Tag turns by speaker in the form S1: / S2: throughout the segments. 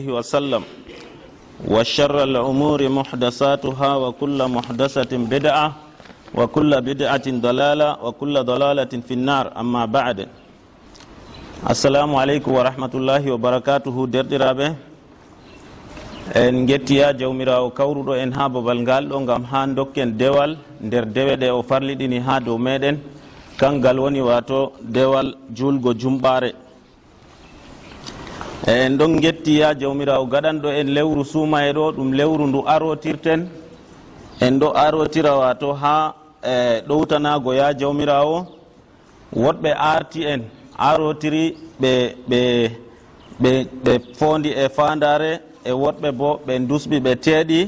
S1: عليه وسلم وشر الأمور محدثاتها وكل محدثة بدعة وكل بدعة ضلالة وكل ضلالة في النار أما بعد السلام عليكم ورحمة الله وبركاته دردرابه en gettiya jawmirawo kawruɗo en ha babal ngal ɗo gam ha dokken dewal nder dewe ɗe o farliɗini ha dow meɗen kangal woni wato dewal julgo jumɓare eyi en ɗon getti ya jawmirawo gaɗanɗo en lewru suumaye ɗo ɗum lewru ndu arotirten. en ɗo arotira wato ha e ɗowtanago ya jawmirawo. woɗɓe arti en arotiri ɓe ɓe ɓe ɓe fondi e fandare e woɗɓe bo ɓe dusɓi ɓe teeɗi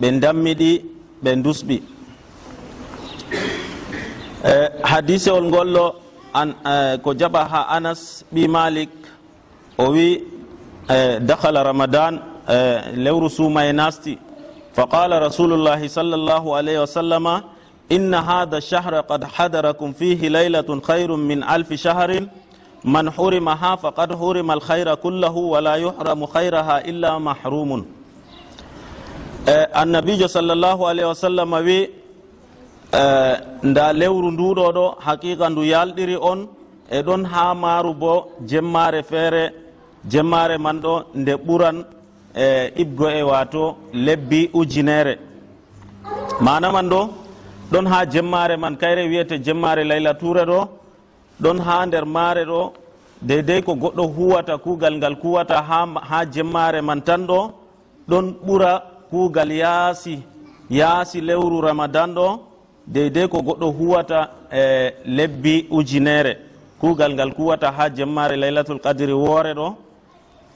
S1: ɓe dammiɗi ɓe dusɓi e hadisewol ngollo an e, ko jaɓa ha anas ɓi malik وي آه، دخل رمضان آه، لو رسوما يناستي فقال رسول الله صلى الله عليه وسلم إن هذا الشهر قد حضركم فيه ليلة خير من ألف شهر. من حرمها فقد حرم الخير كله ولا يحرم خيرها إلا محروم. آه، النبي صلى الله عليه وسلم وي da lewru ndu ɗo ɗo haqiqa ndu yalɗiri on e ɗon ha jemmare man ɗo nde ɓuran e ibgo e wato lebbi ujunere mana man ɗo ɗon ha jemmare man kayre wiyete jemmare laylature ɗo ɗon ha nder maare ɗo deydey ko goɗɗo huwata kuugal ngal kuwata ha, ha jemmare man tan ɗo ɗon ɓura kuugal yaasi yaasi lewru ramadan ɗo deydey ko goɗɗo huwata e lebbi ujunere kuugal ngal kuwata ha jemmare laylatul qadiri woore ɗo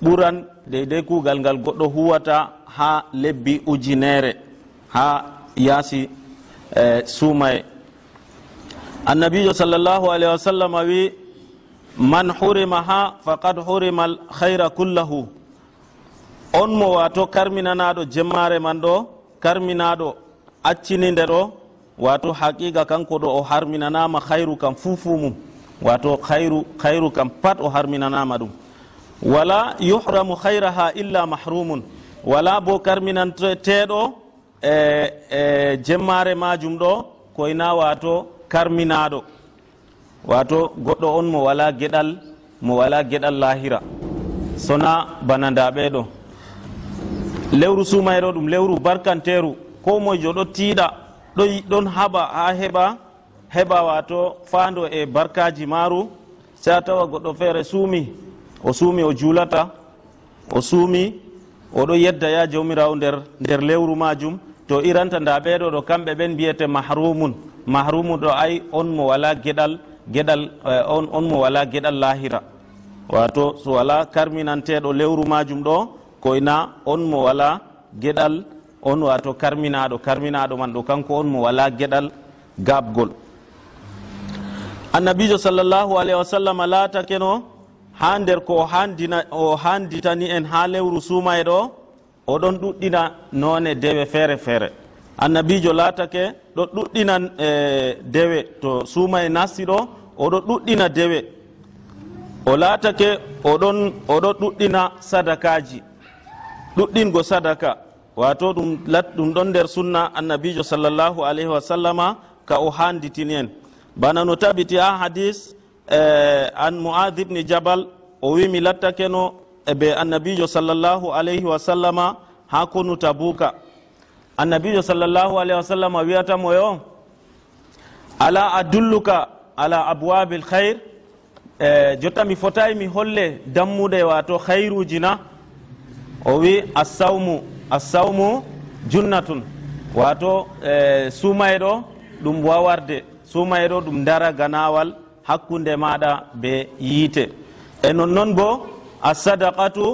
S1: ɓuran deydey kugal ngal goɗɗo huwata ha lebbi ujunere ha yaasi e suumaye. Annabijo sallllahu alayhi wa sallam wi man hurima ha faqad hurima al hayra kullahu. On mo wato karminanaɗo jemmare man ɗo karminaɗo accini nde ɗo wato haqiqa kanko ɗo o harminanama hayru kam fufu mum. Wato hayru hayru kam pat o harminanama ɗum wala yuhramu hayraha illa mahrumun. Wala bo karminanteɗo e e jemmare majum ɗo koyna wato karminaɗo. Wato goɗɗo on mo wala geɗal mo wala geɗal lahira. Sona bana ndaɓeɗo. Lewru sumayro ɗum lewru barkanteru. Ko moejo ɗo tiiɗa ɗo ɗon haɓa ha heɓa heɓa wato fando e barkaji maru sa tawa goɗɗo feere suumi. o suumi o juulata o suumi oɗo yedda ya jawmirawo nder nder lewru majum to iranta nda ɓeɗo ɗo kamɓe ɓen mbiyete mahrumun. Mahrumu ɗo ay on mo wala geɗal geɗal eh, on on mo wala geɗal lahira. Wato so wala karminanteɗo lewru majum ɗo koyna on mo wala geɗal on wato karminaɗo karminaɗo man ɗo kanko on mo wala geɗal gabgol annabijo sallllahu alayhi wa sallam latakeno ha nder ko o handitani en ha lewru sumaye ɗo oɗon ɗuɗɗina none dewe feere feere. Annabijo laatake ɗo ɗuɗɗina e dewe. To suumay nasti ɗo oɗo ɗuɗɗina dewe. O laatake oɗon oɗo ɗuɗɗina sadakaji ɗuɗɗingo sadaka. Wato ɗum ɗum ɗon nder sunna annabijo sallllahu alayhi wa sallama ka o handitini en. Bana no tabiti ha hadis Eh, an moad ibni jabal o wi mi lattakeno e be annabijo sallllahu alayhi wa sallama ha konu tabuka. Annabijo sallllahu alayhi wa sallama wiyatamo yo ala adulluka ala abwabi l hayr e eh, jotta mi fotayi mi holle dammuɗe wato hayruji na o wi assawmu assawmu junnatun. Wato e eh, sumaye ɗo ɗum wawarde sumaye ɗo ɗum dara ganawal hakkunde maɗa be yiite. E nonnoon bo assadakatu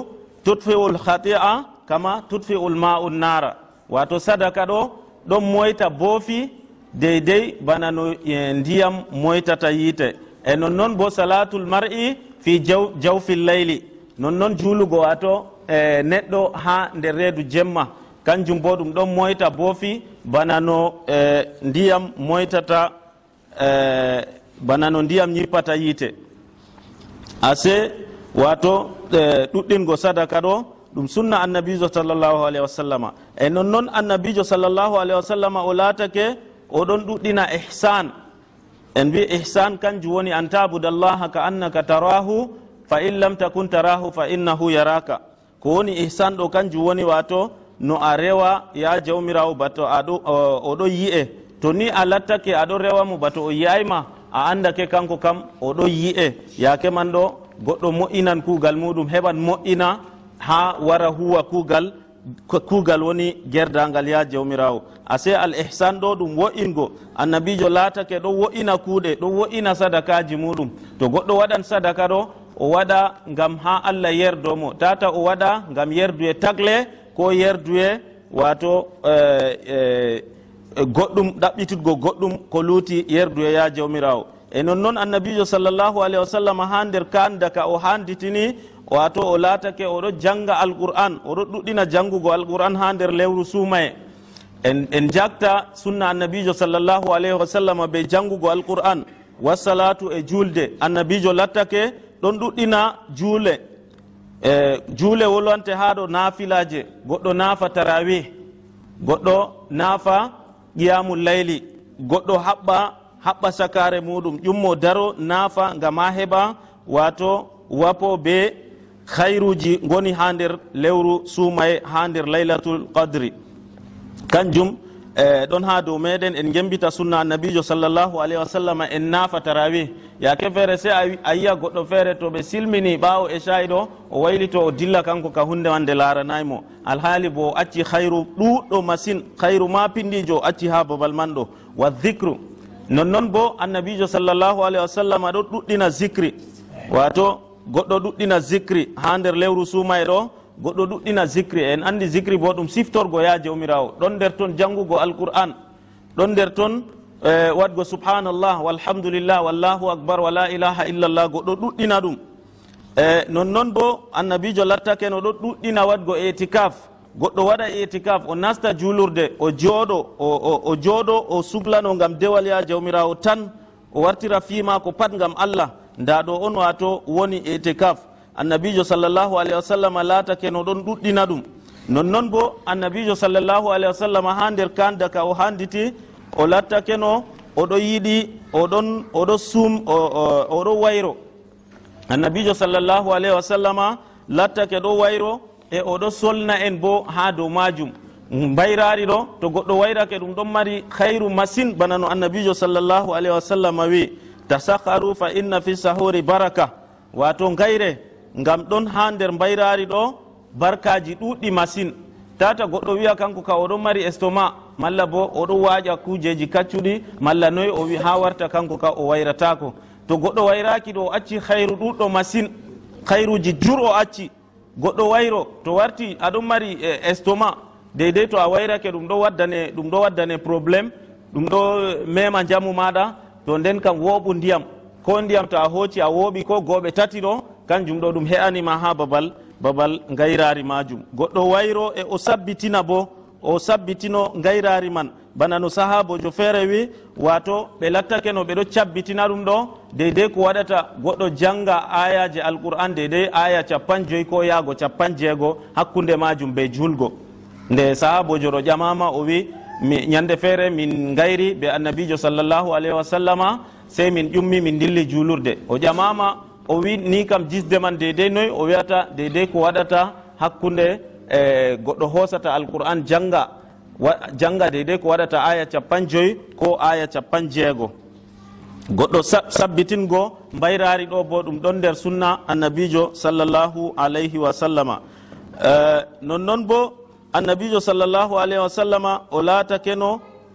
S1: tutfiu khati'a kama tutfiu lmau nara. Wato sadaka ɗo ɗon moyta boofi deydey bana no e, ndiyam moytata yiite. E nonnoon bo salatul mar'i fi jawfil layli. Nonnoon juulugo wato e neɗɗo ha nder reedu jemma. Kanjum bo ɗum ɗon moyta boofi bana no e, ndiyam moytata e, e, bana no ndiyam ñippata yiite ase wato e, ɗuɗɗingo sadaka ɗo ɗum sunna annabijo sallllahu alayhi wa sallama e nonnoon annabijo sallllahu alayhi wa sallama o laatake oɗon ɗuɗɗina ihsan. En mbi ihsan kanjum woni an tabudallaha ka annaka tarahu fa in lam takun tarahu fa innahu yaraka. Ko woni ihsan ɗo kanjum woni wato no a rewa ya jawmirawo bato oɗo yi'e. To ni a lattake aɗo rewa mo bato o yiyayma a andake kanko kam oɗo yi'e. Yake man ɗo goɗɗo mo'inan kuugal muɗum heɓan mo'ina ha wara huwa kuugal kuugal woni gerdangal ya jawmirawo. Ase al ihsan ɗo ɗum wo'ingo. Annabijo laatake ɗo wo'ina kuuɗe ɗo wo'ina sadakaji muɗum. To goɗɗo waɗan sadaka ɗo o waɗa ngam ha allah yerdomo tata o waɗa ngam yerduye tagle ko yerduye wato uh, e, E goɗɗum ɗaɓɓititgo goɗɗum ko luuti yerduye ya jawmirawo e, e non noon annabijo sallllahu alayhi wa sallam ha nder kandaka o handitini wato o laatake oɗo janga alqur'an oɗo ɗuɗɗina jangugo alqur'an ha nder lewru suumaye. E en jagta sunna annabijo sallllahu alayhi wa sallam be jangugo alqur'an. Wassalatu e julde annabijo lattake ɗon ɗuɗɗina juule. E juule wolwante ha ɗo nafilaje goɗɗo naafa tarawih goɗɗo naafa qiyamul layli goɗɗo haɓɓa haɓɓa sakare muɗum. Ƴummo daro naafa ngam ha heɓa wato wapo be hayruji goni ha nder lewru suumaye ha nder laylatul qadri. Kanjum e ɗon ha dow meɗen en gembita sunna annabijo sallllahu alayhi wa sallam en naafa tarawi yake feere se a yiya goɗɗo feere to ɓe silmini ɓawo e shayi ɗo o waylito o dilla kanko ka hunde wande laranaymo. Alhaali bo o acci hayru ɗuɗɗo masine hayru ma pindijo o acci ha babal man ɗo. Wa dicre nonnoon bo annabijo sallllahu alayhi wa sallam ɗo ɗuɗɗina zicri wato goɗɗo ɗuɗɗina zicri ha nder lewru suumay ɗo goɗɗo ɗuɗɗina zicri en andi zicri bo ɗum siftorgo yaaje umirawo ɗon nder toon janngugo alqur'an ɗon nder toon e, waɗgo subhanallah walhamdulillah wallahu akbar wala ilaha illallah goɗɗo ɗuɗɗina ɗum. E nonnoon bo annabijo lattake no ɗo ɗuɗɗina waɗgo etikaf. Goɗɗo waɗa etikaf o nasta julurde o jooɗo o jooɗo o suglano ngam dewal ya jawmirawo tan o wartira fimako pat ngam allah. Nda ɗo on wato woni etikaf. annabijo sallllahu alayhi wa sallam laatake no ɗon ɗuɗɗina ɗum. Nonnoon bo annabijo sallllahu alayhi wa sallam ha nder kandaka o handiti o lattake no oɗo yiɗi oɗon oɗo sum oɗo wayro. Annabijo sallllahu alayhi wa sallama lattake ɗo wayro e oɗo solna en bo ha dow majum. Bayrari ɗo to goɗɗo wayrake ɗum ɗon mari hayru masine bana no annabijo sallllahu alayhi wa sallam wi. Tasakaru fa inna fi sahuri baraka. Wato gayre ngam ɗon ha nder mbayrari ɗo barkaji ɗuɗɗi masine tata goɗɗo wiya kanko ka oɗon mari estoma malla bo oɗon waƴa kujeji kaccuɗi malla noyi o wi ha warta kanko ka o wayratako. To goɗɗo wayraki ɗo o acci hayru ɗuɗɗo masine hayruji jur o acci. Goɗɗo wayro to warti aɗon mari eh, estoma deydey to a wayrake ɗum ɗo waddane ɗum ɗo waddane probléme ɗum ɗo eh, mema jamu maɗa. To nden kam woɓu ndiyam ko ndiyam to a hooci a wooɓi ko gooɓe tati ɗo kanjum ɗo ɗum he'anima ha babal babal gayrari majum. Goɗɗo wayro e o sabbitina bo o sabbitino gayrari man. Bana no sahabojo feere wi wato ɓe lattake no ɓeɗo cabbitina ɗum ɗo deydey ko waɗata goɗɗo janga ayaji alqur'an deydey aya capan joyi ko yaago capan jeego hakkunde majum be julgo. Nde sahabojo ɗo ƴamama o wi mi ñande feere min gayri be annabijo sallllahu alayhi wa sallama sey min ƴummi min dilli julurde. O ƴamama o wi ni kam jisde man deydey noyi o wiyata deydey ko waɗata hakkunde e goɗɗo hoosata alqur'an janga janga deydey ko waɗata aya capan joyi ko aya capan jeego. Goɗɗo sabbitingo mbayrari ɗo bo ɗum ɗon nder sunna annabijo sallllahu alayhi wa sallama. E, Nonnoon bo annabijo sallllahu alayhi wa sallama o laatakeno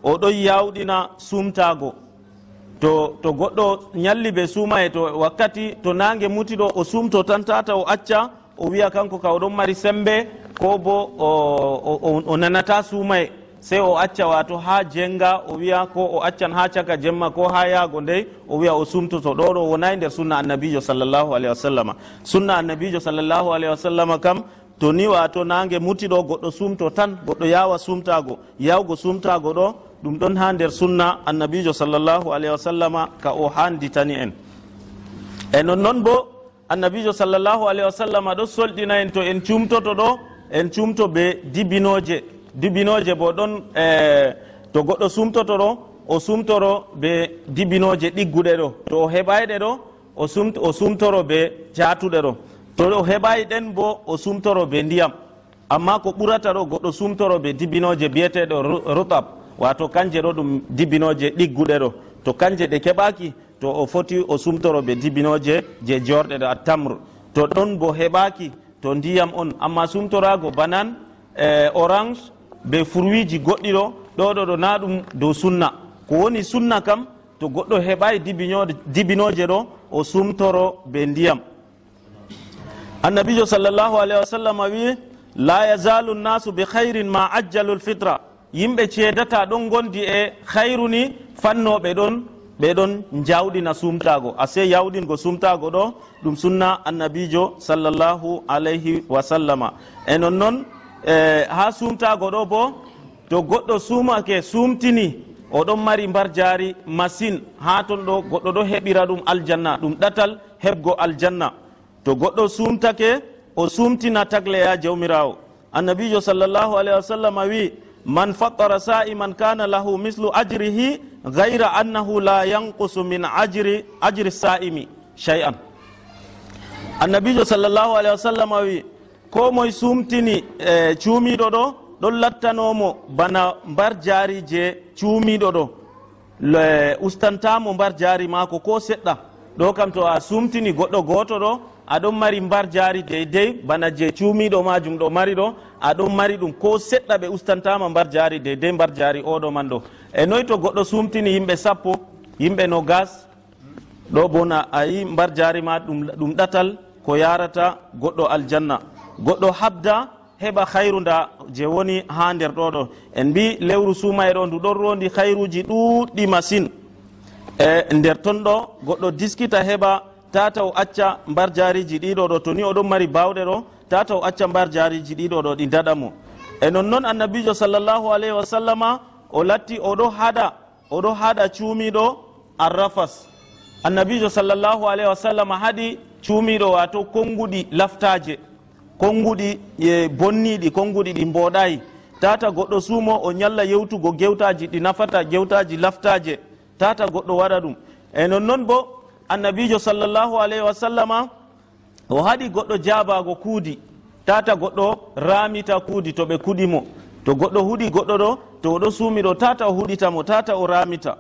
S1: oɗon yawɗina sumtago to to goɗɗo ñalli be suuma e to wakkati to nangue mutiɗo o sumto tan tata o acca o wiya kanko ka oɗon mari sembe ko bo o nanata suumaye sey o acca wato ha jenga o wiya ko o accan ha caka jemma ko ha yaago ndey o wiya o sumtoto ɗo ɗo wonayi nder sunna annabijo sallllahu alayhi wa sallama. Sunna annabijo sallllahu alayhi wa sallama kam to ni wato nangue mutiɗo goɗɗo sumto tan goɗɗo yawa sumtago yawgo sumtago ɗo ɗum ɗon ha nder sunna annabijo sallllahu alayhi wa sallama ka o handitani en. E nonnoon bo annabijo sallllahu alayhi wa sallama ɗo solɗina en to en cumtoto ɗo en cumto be dibinoje. Dibinoje bo ɗon e to goɗɗo sumtoto ɗo o sumtoro be dibinoje ɗigguɗe ɗo. To o heɓayɗe ɗo o sumtoro be jatuɗe ɗo. To o heɓayi ɗen bo o sumtoro be ndiyam. Amma ko ɓurata ɗo goɗɗo sumtoro be dibinoje biyeteɗo rutab. wato kanje ɗo ɗum dibinoje ɗigguɗe ɗo. To kanje ɗe keɓaki to o foti o sumtoro be dibinoje je jorɗe ɗo a tamre to ɗon bo heɓaki to ndiyam on. Amma sumtorago banan e orange be fruitji goɗɗi ɗo ɗo ɗo ɗo na ɗum dow sunna. Ko woni sunna kam to goɗɗo heɓayi dibinoje ɗo o sumtoro be ndiyam. Annabijo sallllahu alayhi wa sallam wi la yazalu nnasu bi hayrin ma ajjalu lfitra yimɓe ceedata ɗon gondi e hayru ni fannoɓe ɗon ɓe ɗon jawɗina sumtago ase yawɗingo sumtago ɗo ɗum sunna annabijo sallllahu alayhi wa sallama. E nonnoon e, ha sumtago ɗo bo to goɗɗo sumake sumtini oɗon mari mbar jaari masine ha ton ɗo goɗɗo ɗo heɓira ɗum aljanna ɗum ɗatal heɓgo aljanna. To goɗɗo sumtake o sumtina tagle ya jawmirawo annabijo sallllahu alayhi wa sallam wi man fattara sa'iman kana lahu mislu ajrihi gayra annahu la yanqusu min ajri ajri sa'imi shay'an. Annabijo sallllahu alahi wa sallam wi ko moye sumtini e cuumiɗo ɗo ɗon lattanomo bana mbar jaari je cuumiɗo ɗo. Ustantamo mbar jaari maako ko seɗɗa. Ɗo kam to a sumtini goɗɗo goto ɗo aɗon mari mbar jaari deydey bana je cuumiɗo majum ɗo mari ɗo aɗon mari ɗum ko seɗɗa ɓe ustantama mbar jaari deydey mbar jaari oɗo man ɗo e noyi to goɗɗo sumtini yimɓe sappo yimɓe no gas. Ɗo bona ayi mbar jaari ma ɗum ɗatal ko yarata goɗɗo aljanna. Goɗɗo habda heɓa hayru nda je woni ha nder ɗo ɗo en mbi lewru suumayre ɗo ndu ɗon rondi hayruji ɗuɗɗi masine e nder ton ɗo goɗɗo diskita heɓa tata o acca mbar jariji ɗiɗo ɗo to ni oɗon mari bawɗe ɗo tata o acca mbar jariji ɗiɗo ɗo ɗi daɗa mo. E nonnoon annabijo sallllahu alayhi wa sallama o latti oɗo haɗa oɗo haɗa cuumiɗo arrafas. Annabijo sallllahu alayhi wa sallama haɗi cuumiɗo wato konguɗi laftaje konguɗi e bonniɗi konguɗi ɗi mboɗayi tata goɗɗo suumo o ñalla yewtugo gewtaji ɗi nafata gewtaji laftaje tata goɗɗo waɗa ɗum. E nonnoon bo annabijo sallllahu alayhi wa sallama o haɗi goɗɗo jabago kuudi. Tata goɗɗo ramita kuudi to ɓe kuɗimo to goɗɗo huɗi goɗɗo ɗo to oɗo suumiɗo tata o huɗitamo tata o ramita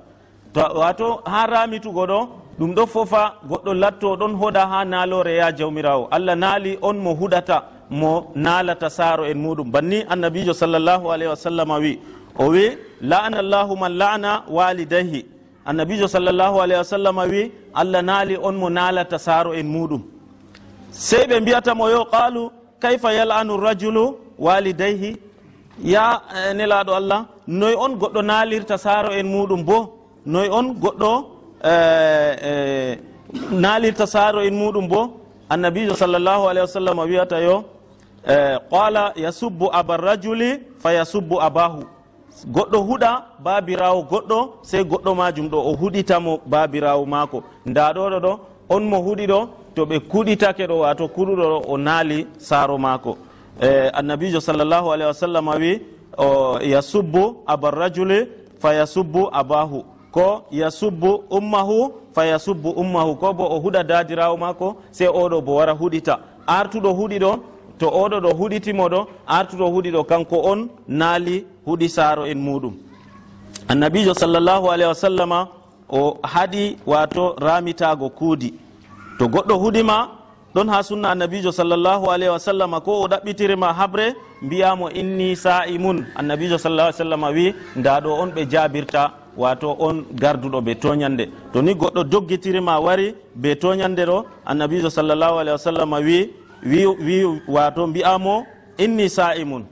S1: to wato ha ramitugo ɗo ɗum ɗo fofa goɗɗo latto ɗon hoɗa ha nalore ya jawmirawo. Allah naali on mo huɗata mo naalata saaro en muɗum. Banni annabijo sallllahu alayhi wa sallam wi o wi la'ana llahu man la'ana walidayhi. annabijo sallllahu alayhi wa sallam wi allah naali on mo naalata saaro en muɗum. Sey ɓe mbiyatamo yo qalu kayfa yal'anu rajulu walidayhi ya eh, nelaɗo allah noy on goɗɗo naalirta saaro en muɗum bo? Noy on goɗɗo eh, eh, naalirta saaro en muɗum bo? Annabijo sallllahu alayhi wa sallam wiyata yo qala yasubbu aba rajuli fa yasubbu abahu. goɗɗo huɗa babirawo goɗɗo sey goɗɗo majum ɗo o huɗitamo babirawo maako nda ɗoɗo ɗo on mo huɗi ɗo to ɓe kuɗitake ɗo wato kuɗuɗo ɗo o naali saaro maako e annabijo sallllahu alayhi wa sallam wi o yasubbu abarrajuli fa yasubbu abahu. Ko yasubbu ummahu fa yasubbu ummahu. Ko bo o huɗa dadirawo maako sey oɗo bo wara huɗita artuɗo huɗi ɗo to oɗo ɗo huɗitimo ɗo artuɗo huɗi ɗo kanko on naali huɗi saaro en muɗum. Annabijo sallllahu alayhi wa sallama o haɗi wato ramitago kuudi. To goɗɗo huɗima ɗon ha sunna annabijo sallllahu alayhi wa sallama ko o ɗaɓɓitirima habre mbiyamo inni sa'imun annabijo sallah sallam wi nda ɗo on ɓe jabirta wato on garduɗo be toñande to ni goɗɗo doggitirima wari be toñande ɗo annabijo sallllahu alayhi wa sallam wi wi wi wato mbiyamo inni sa'imun.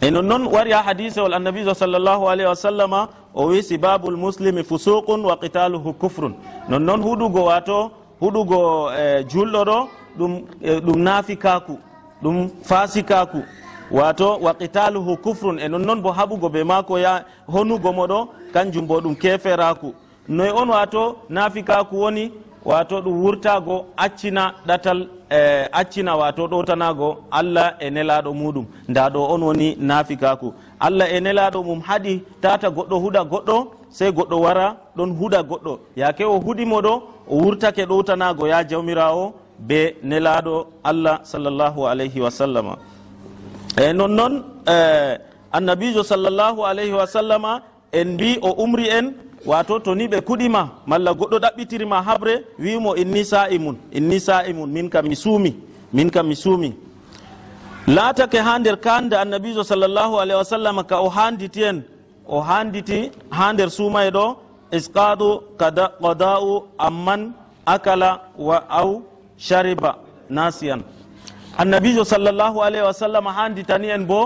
S1: E nonnoon wari ha hadisewol annabi so sallllahu alayhi wa sallama o wi sibabul muslimi fusuqun wa qitaluhu kufrun. Nonnoon huɗugo wato huɗugo e julɗo ɗo ɗum e, ɗum naafi kaku ɗum fasikaku wato wa qitaluhu kufrun e nonnoon bo haɓugo be mako ya honugo mo ɗo kanjum bo ɗum keferaku noyi on wato naafi kaku woni wato ɗum wurtago accina ɗatal e accina wato ɗotanago allah e nelaɗo muɗum. Nda ɗo on woni nafikaku. Allah e nelaɗo mum haɗi tata goɗɗo huɗa goɗɗo sey goɗɗo wara ɗon huɗa goɗɗo. Yake o huɗimo ɗo o wurtake ɗowtanago ya jawmirawo be nelaɗo allah sallllahu alayhi wa sallama. Eyi nonnoon e, annabijo sallllahu alayhi wa sallama en mbi o umri en wato to ni ɓe kuɗima malla goɗɗo ɗaɓɓitirima habre wimo inni sa'i mum inni sa'i mum min kam mi suumi min kam mi suumi laatake ha nder kande annabijo sallllahu alayhi wa sallam ka o handiti en o handiti ha nder suumay ɗo isqadu qada'u amman akala wa aw shariba nasiyan annabijo sallllahu alayhi wa sallam handitani en bo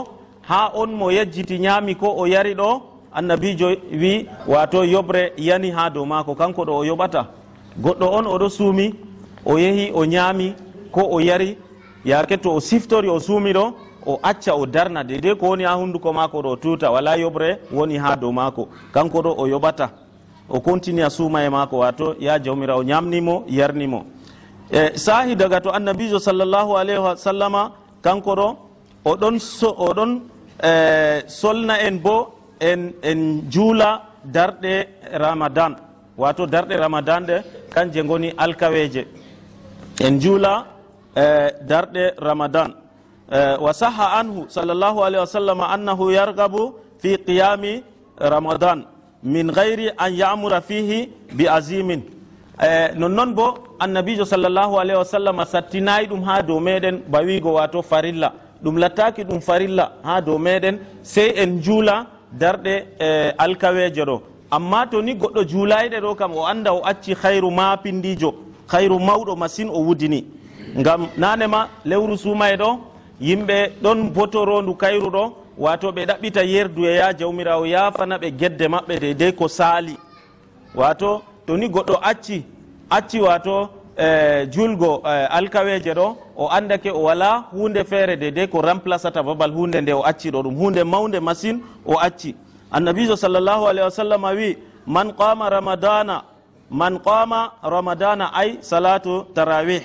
S1: ha on mo yejjiti ñaami ko o yari ɗo annabijo wi wato yobre yani ha dow maako kanko ɗo o yoɓata? Goɗɗo on oɗo suumi o yehi o ñaami ko o yari yake to o siftori o suumi ɗo o acca o darna. Deidei ko woni ha hunduko maako ɗo tuta wala yobre woni ha dow maako. Kanko ɗo o yoɓata o continue a suuma e maako wato ya jawmira o ñamnimo yarnimo. E sahi daga to annabijo sallllahu alayhi wa sallama kanko ɗo oɗon so, oɗon e solna en bo en en juula darɗe ramadan wato darɗe ramadan ɗe kanje goni alkaweje en juula e darɗe ramadan e, wa saha anhu sallllahu alayhi wa sallam annahu yargabu fi qiyami ramadan min gayri an yamura fihi bi azimin e nonnoon bo annabijo sallllahu alayhi wa sallam ɗum ha dow meɗen bawigo wato farilla ɗum lattaki ɗum farilla ha dow meɗen sey en juula darɗe e alkaweje ɗo. Amma to ni goɗɗo juulayɗe ɗo kam o annda o acci hayru mapindijo hayru mawɗo masine o wudini. Ngam nanema lewru suumaye ɗo yimɓe ɗon botorondu kayru ɗo wato ɓe ɗaɓɓita yerduye ya jawmirawo yafana ɓe gedde maɓɓe deydey ko saali. Wato to ni goɗɗo acci acci wato julgo e, alkaweje ɗo o andake o wala hunde feere deydey ko remplacata babal hunde nde o acci ɗo ɗum hunde mawde masine o acci annabijo sallllahu alayhi wa sallam wi man qama ramadana man qama ramadana ay salatu tarawih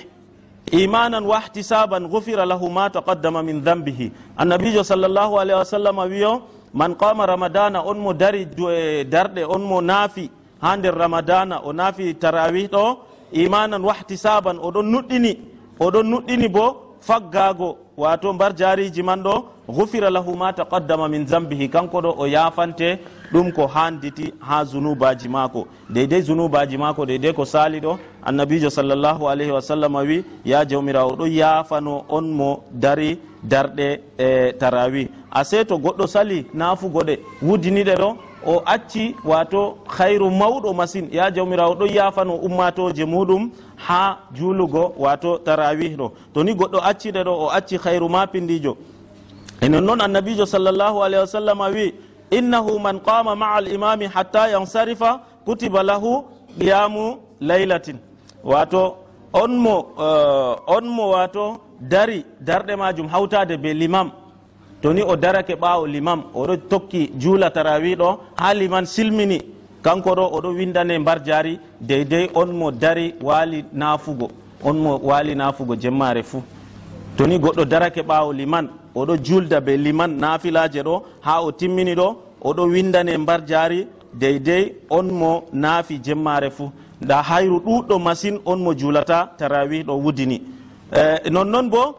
S1: imanan wahtisaban gufira lahu ma taqaddama min dambihi annabijo sallllahu alayhi wa sallam wiyo man qama ramadana on mo dari e darɗe on mo naafi ha nder ramadana o naafi tarawih ɗo imanan wahtisaban oɗon nuɗɗini oɗon nuɗɗini bo faggago wato mbar jariji man ɗo gufira lahu ma taqaddama min zambihi kanko ɗo o yafante ɗum ko handiti ha zunubaji mako deydey zunubaji mako deydey ko sali ɗo annabijo sallllahu alayhi wa sallam wi ya jawmirawo ɗo yafano on mo dari darɗe e tarawi ase to goɗɗo sali nafugoɗe wudiniɗe ɗo o acci wato hayru mawɗo masine ya jawmirawo ɗon yafano ummatoje muɗum ha juulugo wato tarawih ɗo. To ni goɗɗo accide ɗo o acci hayru ma pindijo enen noon annabijo sallllahu alayhi wa sallam wi innahu man qama maa alimami hatta yansarifa kutiba lahu qiyamu laylatin. Wato on mo uh, on mo wato dari darɗe majum hawtade be limam. to ni o darake ɓawo limam oɗo tokki juula tarawi ɗo ha liman silmini. Kanko ɗo oɗo windane mbar jaari deydey on mo dari waali nafugo on mo waali nafugo jemmare fuu. To ni goɗɗo darake ɓawo liman oɗo julda be liman nafilaje ɗo ha o timmini ɗo oɗo windane mbar jaari deydey on mo naafi jemmare fuu. Nda hayru ɗuɗɗo masine on mo julata tarawi ɗo wudini. Eh, e nonnoon bo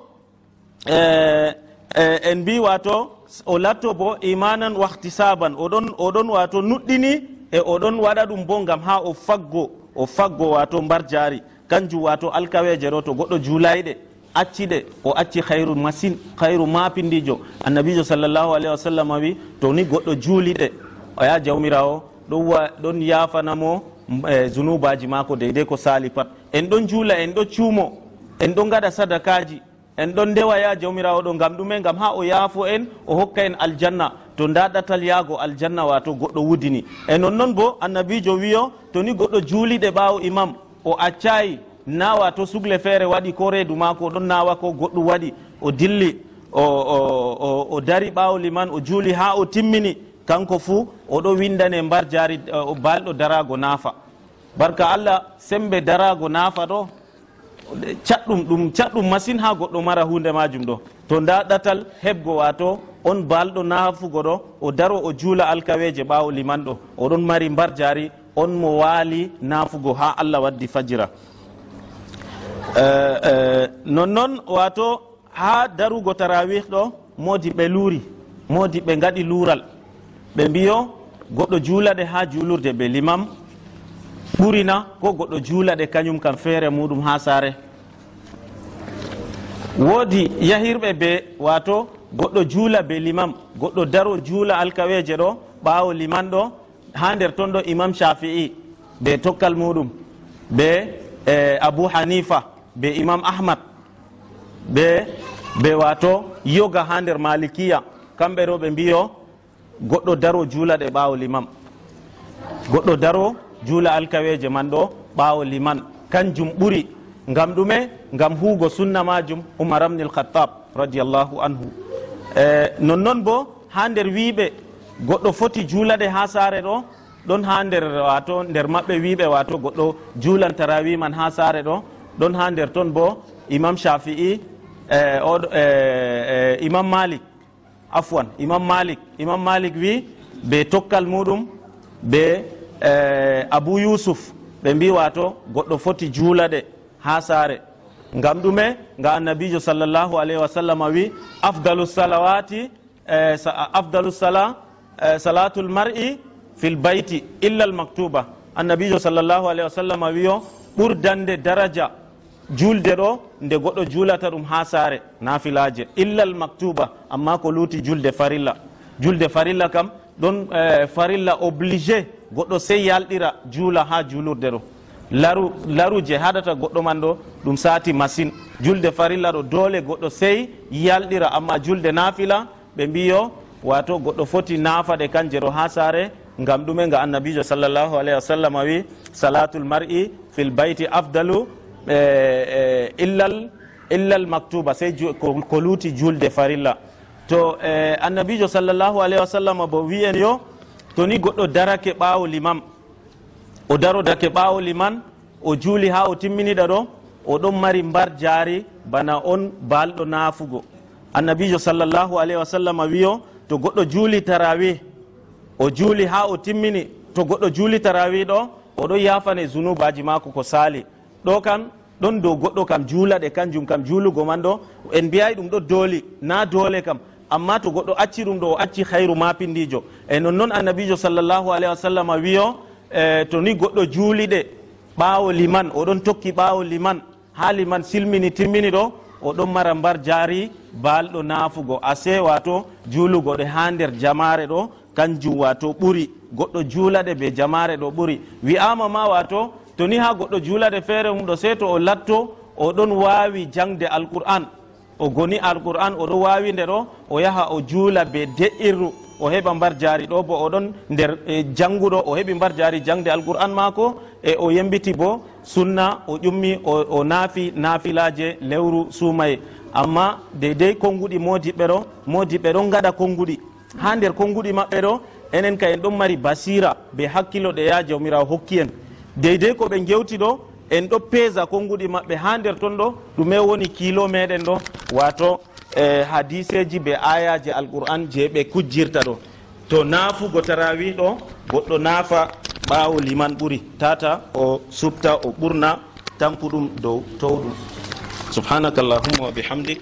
S1: e Eh, en mbi wato o latto bo imanan wahtisaban oɗon oɗon wato nuɗɗini e oɗon waɗa ɗum bo gam ha o faggo o faggo wato mbar jaari. Kanjum wato alkaweje ɗo to goɗɗo juulayɗe acciɗe o acci hayru masin hayru mapindijo annabijo sallllahu alayhi wa sallam wi to ni goɗɗo juuliɗe o yaha jawmirawo ɗon ɗon yafanamo eh, zunubaji mako deydey ko sali pat. En ɗon juula en ɗo cuumo en ɗon gaɗa sadakaji en ɗon ndewa ya jawmirawo ɗo gam ɗume gam ha o yaafo en o hokka en aljanna. To nda ɗatal yaago aljanna wato goɗɗo wudini e nonnoon bo annabijo wiyo to ni goɗɗo juuliɗe ɓawo imam o accayi na wato sugle feere waɗi ko reedu mako o ɗon nawa ko goɗɗum waɗi. O dilli o o dari ɓawo liman o juuli ha o timmini. Kanko fuu oɗo windane mbar jari balɗo darago naafa. Barka allah sembe darago naafa ɗo. caɗɗum ɗum caɗɗum masine ha goɗɗo mara hunde majum ɗo. To nda ɗatal heɓgo wato on balɗo na ɗo o daro o juula alkaweje ɓawo limanɗo oɗon mari mbar jari on mo waali nafugo ha allah waddi fajira. Eh, eh, Nonnoon wato ha darugo tarawih ɗo modi ɓe luuri modi ɓe gaɗi luural. Ɓe mbiyo goɗɗo juulaɗe ha juulurde ɓe limam ɓurina ko goɗɗo juula ɗe kañum kam feere muɗum ha saare. Woodi yahirɓe be wato goɗɗo juula be limam goɗɗo daro juula alkaweje ɗo ɓawo liman ɗo ha nder ton ɗo imam shafi'i be tokkal muɗum be e abou hanifa be imam ahmad be be wato yoga ha nder malikiya kamɓe ɗo ɓe mbiyo goɗɗo daro juula ɗe ɓawo limam. Goɗɗo daro juula alkaweje man ɗo ɓawo liman. Kanjum ɓuri ngam ɗume ngam huugo sunna majum umar amnil khattab radiallahu anhu. E nonnoon bo ha nder wiiɓe goɗɗo foti juulaɗe ha saare ɗo ɗon ha nder wato nder maɓɓe wiiɓe wato goɗɗo juulan tarawi man ha saare ɗo. Ɗon ha nder toon bo imam shafi'i e, e, e imam malik. Afwan imam malik. Imam malik wi be tokkal muɗum be E, abou yusuf ɓe mbi wato goɗɗo foti juulade ha saare. Ngam ɗume nga annabijo sallllahu alayhi wa sallam wi afdalu salawati e, afdalu sala e, salatu l mar'i fil bayti illa l maktuba. Annabijo sallllahu alayhi wa sallam wiyo ɓurdande daraja julde ɗo nde goɗɗo julata ɗum ha saare nafilaje illa l maktuba. Amma ko luuti julde farilla. Julde farilla kam ɗon farilla obligé goɗɗo sey yalɗira juula ha juulurde ɗo laru laru je haɗata goɗɗo man ɗo ɗum sati masine julde farilla ɗo doole goɗɗo sey yalɗira amma julde nafila ɓe mbiyo wato goɗɗo foti nafaɗe kanje ɗo ha saare ngam ɗume nga annabijo sallllahu alayhi wa sallam wi salatul mar'i fil bayti afdalu e, e, illal illal maktuba sey ko luuti julde farilla. To e, annabijo sallllahu alayhi wa sallam bo wiyen yo to ni goɗɗo darake ɓawo limam. O daro dake ɓaawo liman o juuli ha o timminiɗa ɗo oɗon mari mbar jaari bana on balɗo naafugo. Annabijo sallllahu alayhi wa sallam wiyo to goɗɗo juuli tarawi. O juuli ha o timmini to goɗɗo juuli tarawi ɗo oɗon yafane zunubaji maako ko sali ɗo kan ɗon dow goɗɗo kam juulaɗe kanjum kam juulugo man ɗo en mbiyayi ɗum ɗo dooli. Na doole kam. amma to goɗɗo acci ɗum ɗo o acci hayru mapindijo e nonnoon annabijo sallllahu alayhi wa sallam wiyo e to ni goɗɗo juuliɗe ɓaawo liman oɗon tokki ɓaawo liman. Ha liman silmini timmini ɗo oɗon mara mbar jaari baalɗo naafugo. Ase wato juulugoɗe ha nder jamaare ɗo kanjum wato ɓuri. Goɗɗo juulaɗe be jamaare ɗo ɓuri. Wi'ama ma wato to ni ha goɗɗo juulaɗe feere mum ɗo sey to o latto oɗon waawi jangde alqur'an. o goni alqur'an oɗo wawi nder o o yaha o juula be de'irru o heɓa mbar jaari ɗo bo oɗon nder e, janguɗo o heɓi mbar jaari jangde alqur'an maako e o yembiti bo sunna o ƴummi o naafi naafilaje lewru suumaye. Amma deydey konnguɗi modiɓɓe ɗo modiɓɓe ɗon gaɗa konnguɗi. Ha nder konnguɗi maɓɓe ɗo enen ka en ɗon mari basira be hakkilo ɗe ya jawmirawo hokki en. Deydey ko ɓe gewti ɗo en ɗo peesa konnguɗi maɓɓe ha nder ton ɗo ɗume woni kilo meɗen ɗo. Wato e hadiseji be ayaji alqur'an je ɓe kujjirta ɗo. To naafugo tarawi ɗo goɗɗo nafa ɓaawo liman ɓuri. Tata o subta o ɓurna tampuɗum dow towɗum. Subhanakallahumma wa bihamdik